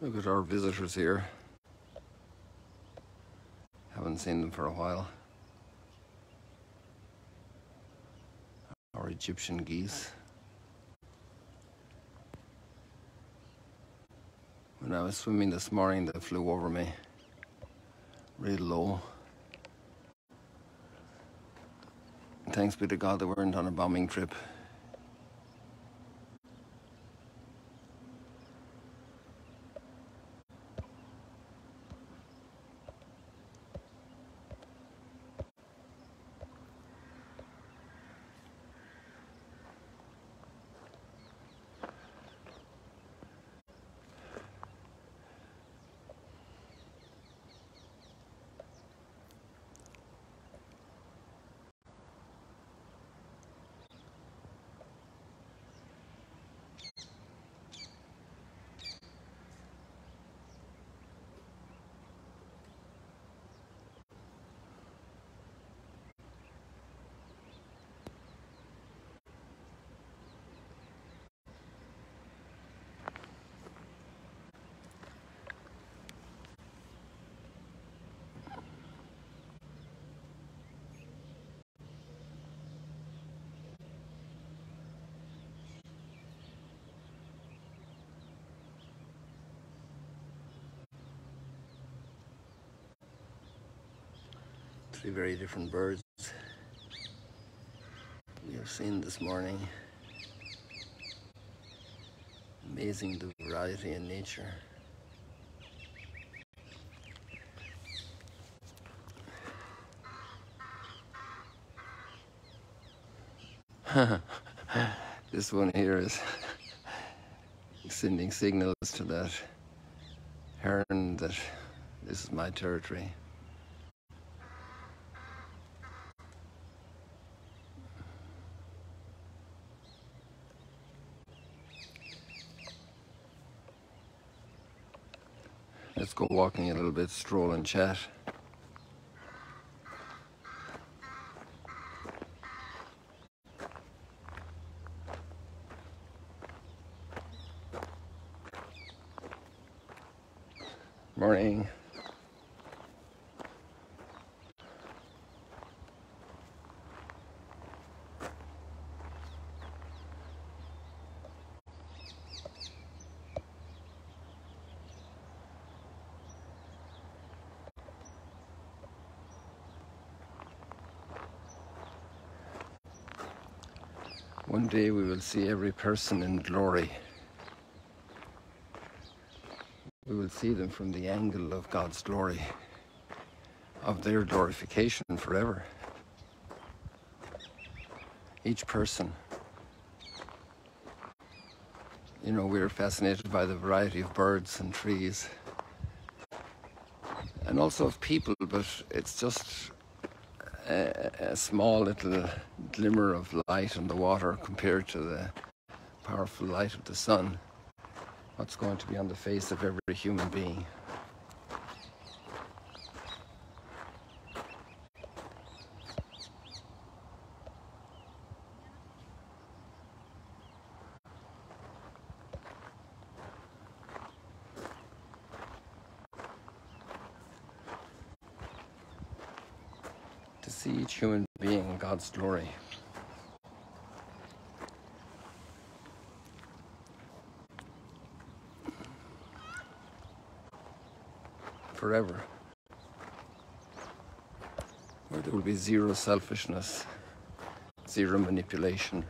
Look at our visitors here. Haven't seen them for a while. Our Egyptian geese. When I was swimming this morning, they flew over me, real low. Thanks be to God they weren't on a bombing trip. Three very different birds we have seen this morning. Amazing the variety in nature. this one here is sending signals to that heron that this is my territory. Let's go walking a little bit, stroll and chat. Morning. One day we will see every person in glory. We will see them from the angle of God's glory, of their glorification forever. Each person. You know, we're fascinated by the variety of birds and trees, and also of people, but it's just a, a small little glimmer of light on the water compared to the powerful light of the sun. What's going to be on the face of every human being. See each human being in God's glory. Forever. Where there will be zero selfishness, zero manipulation.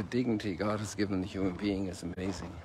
The dignity God has given the human being is amazing.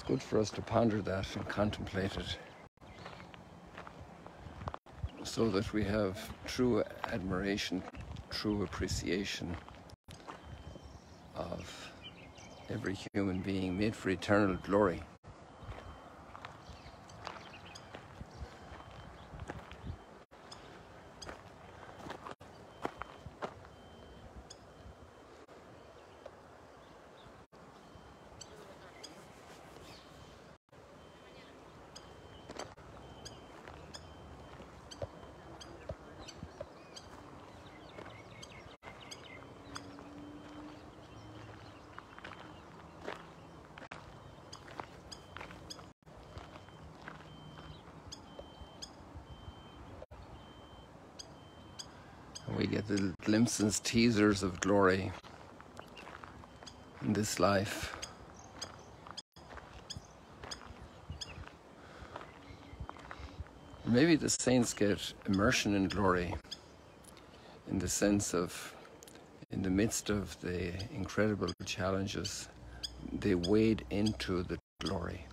it's good for us to ponder that and contemplate it so that we have true admiration, true appreciation of every human being made for eternal glory. We get the glimpses, teasers of glory in this life. Maybe the saints get immersion in glory in the sense of, in the midst of the incredible challenges, they wade into the glory.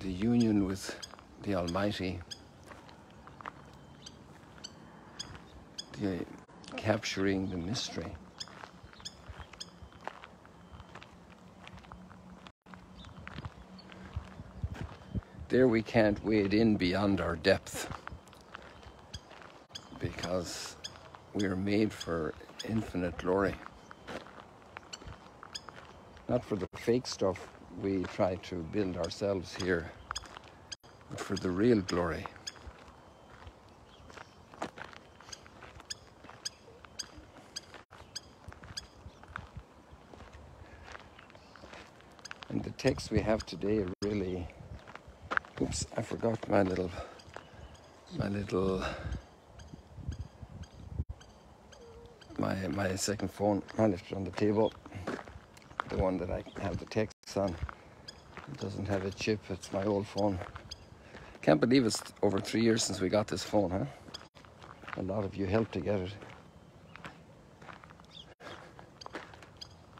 The union with the Almighty, the capturing the mystery. There we can't wade in beyond our depth because we are made for infinite glory. Not for the fake stuff we try to build ourselves here but for the real glory. And the text we have today really oops, I forgot my little my little my my second phone I left it on the table. The one that I have the texts on. It doesn't have a chip, it's my old phone. Can't believe it's over three years since we got this phone, huh? A lot of you helped to get it.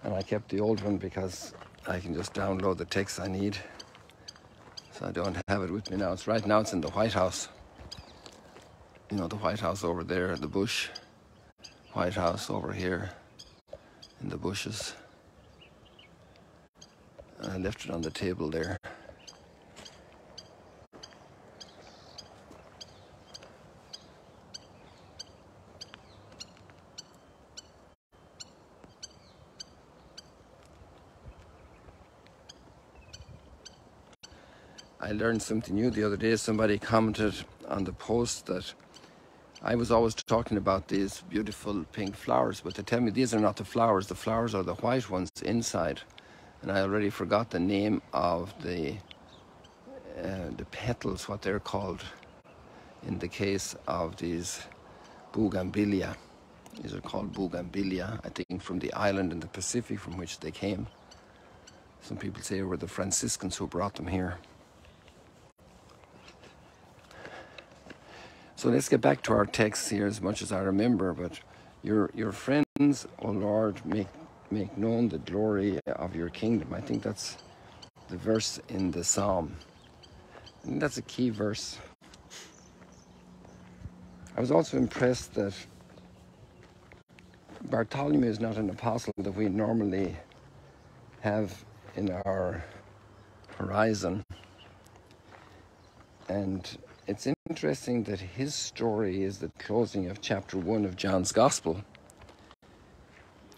And I kept the old one because I can just download the text I need. So I don't have it with me now. It's right now it's in the White House. You know, the White House over there, the bush. White House over here in the bushes. I left it on the table there. I learned something new the other day. Somebody commented on the post that I was always talking about these beautiful pink flowers, but they tell me these are not the flowers. The flowers are the white ones inside, and I already forgot the name of the uh, the petals, what they're called, in the case of these bougainvillea. These are called bougainvillea, I think, from the island in the Pacific from which they came. Some people say it were the Franciscans who brought them here. So let's get back to our text here as much as I remember. But your your friends, O oh Lord, make make known the glory of your kingdom. I think that's the verse in the psalm. And that's a key verse. I was also impressed that Bartholomew is not an apostle that we normally have in our horizon. And it's interesting that his story is the closing of chapter 1 of John's Gospel.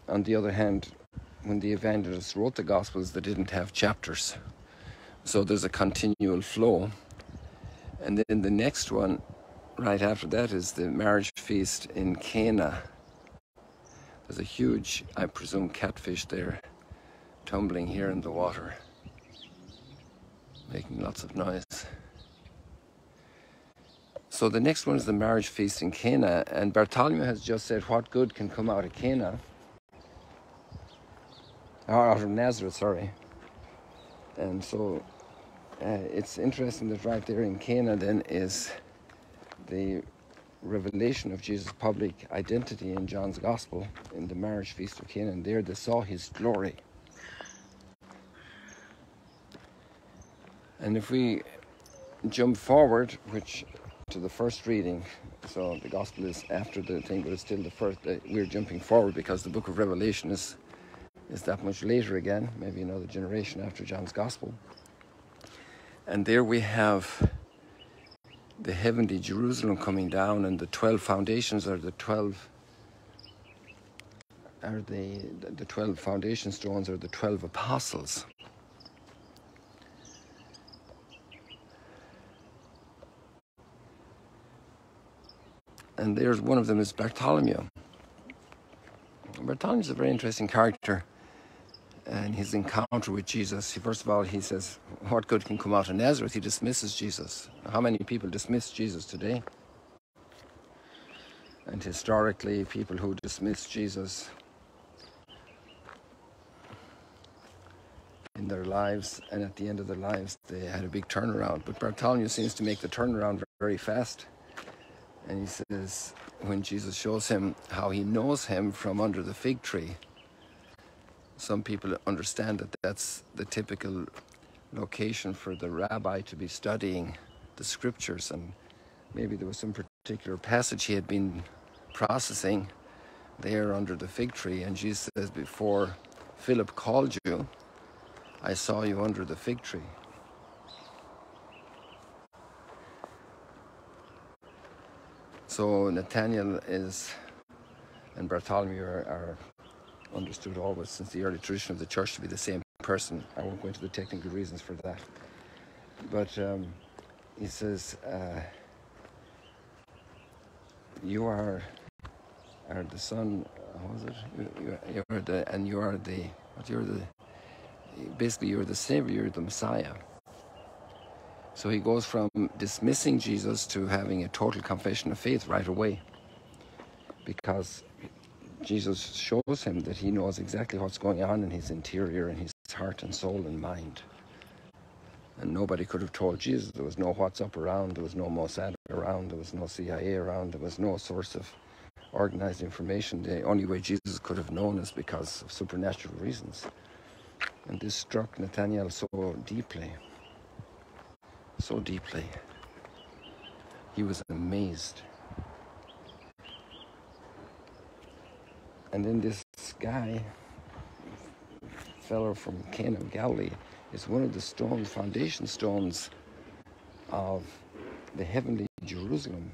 On the other hand, when the evangelists wrote the Gospels, they didn't have chapters. So there's a continual flow. And then the next one, right after that, is the marriage feast in Cana. There's a huge, I presume, catfish there tumbling here in the water, making lots of noise. So the next one is the marriage feast in Cana, and Bartholomew has just said, What good can come out of Cana? Or out of Nazareth, sorry. And so uh, it's interesting that right there in Cana then is the revelation of Jesus' public identity in John's Gospel in the marriage feast of Cana. And there they saw his glory. And if we jump forward, which to the first reading, so the Gospel is after the thing, but it's still the first. Uh, we're jumping forward because the Book of Revelation is is that much later again, maybe another generation after John's Gospel. And there we have the heavenly Jerusalem coming down, and the 12 foundations are the 12 are the the 12 foundation stones are the 12 apostles. And there's one of them is Bartholomew. Bartholomew is a very interesting character and his encounter with Jesus. First of all, he says, What good can come out of Nazareth? He dismisses Jesus. How many people dismiss Jesus today? And historically, people who dismiss Jesus in their lives and at the end of their lives, they had a big turnaround. But Bartholomew seems to make the turnaround very fast. And he says, when Jesus shows him how he knows him from under the fig tree, some people understand that that's the typical location for the rabbi to be studying the scriptures. And maybe there was some particular passage he had been processing there under the fig tree. And Jesus says before Philip called you I saw you under the fig tree so Nathaniel is and Bartholomew are, are understood always since the early tradition of the church to be the same person. I won't go into the technical reasons for that. But um, he says, uh, You are, are the son, what was it? You, you, are the, and you are the, what, you're the, basically, you're the Savior, you're the Messiah. So he goes from dismissing Jesus to having a total confession of faith right away. Because Jesus shows him that he knows exactly what's going on in his interior, in his heart and soul and mind. And nobody could have told Jesus. There was no WhatsApp around, there was no Mossad around, there was no CIA around, there was no source of organized information. The only way Jesus could have known is because of supernatural reasons. And this struck Nathaniel so deeply, so deeply. He was amazed. And then this guy, fellow from Cana of Galilee, is one of the stones, foundation stones of the heavenly Jerusalem.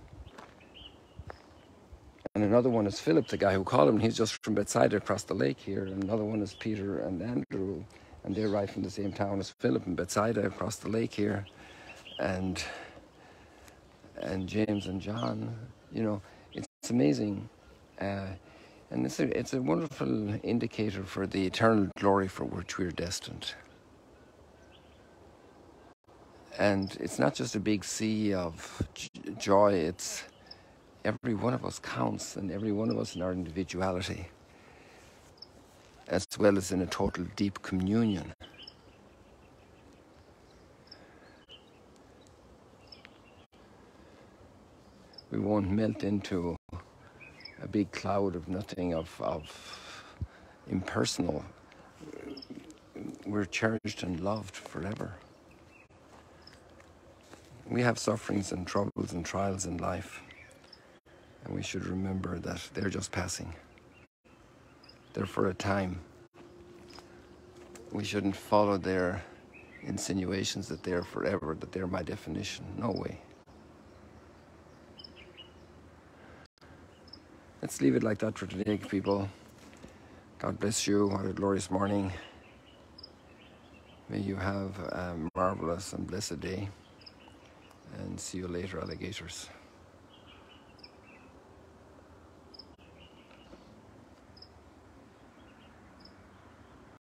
And another one is Philip, the guy who called him. He's just from Bethsaida across the lake here. And another one is Peter and Andrew, and they're right from the same town as Philip and Bethsaida across the lake here. And and James and John. You know, it's amazing. Uh, and it's a, it's a wonderful indicator for the eternal glory for which we're destined. And it's not just a big sea of joy, it's every one of us counts, and every one of us in our individuality, as well as in a total deep communion. We won't melt into a big cloud of nothing, of, of impersonal. We're cherished and loved forever. We have sufferings and troubles and trials in life, and we should remember that they're just passing. They're for a time. We shouldn't follow their insinuations that they're forever, that they're my definition. No way. Let's leave it like that for today, people. God bless you. What a glorious morning. May you have a marvelous and blessed day. And see you later, alligators.